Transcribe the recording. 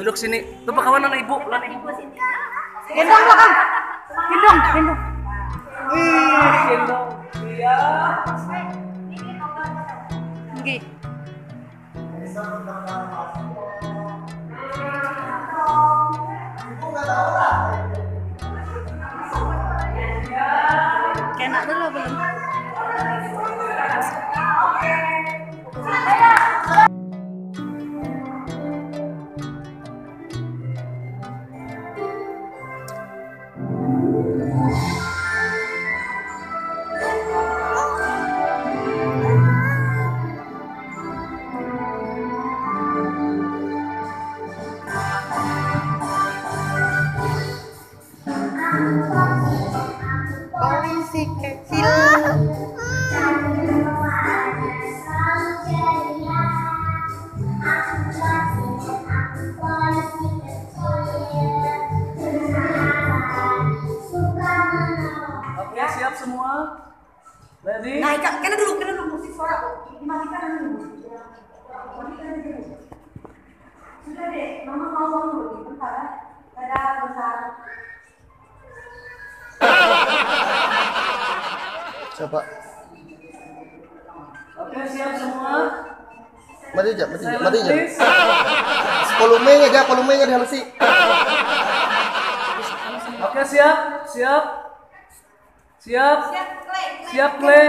duduk sini. Tuh pak kawan anak ibu, lan ibu. Gendong dong. Gendong, gendong. Ih, gendong. Iya. Kena dulu belum? Siap semua? Ready? Nah, Ika, kena dulu, kena dulu musik suara. Dimatikan dulu. Matikan dulu. Sudah deh, mama mau ngomong dulu. Bentar ya. Dadah, besar. Siapa? Oke, siap semua? Mati aja, mati aja, mati aja. Volumenya aja, volumenya dihalusi. Oke, siap? Siap? Siap? Siap, play. Siap, play.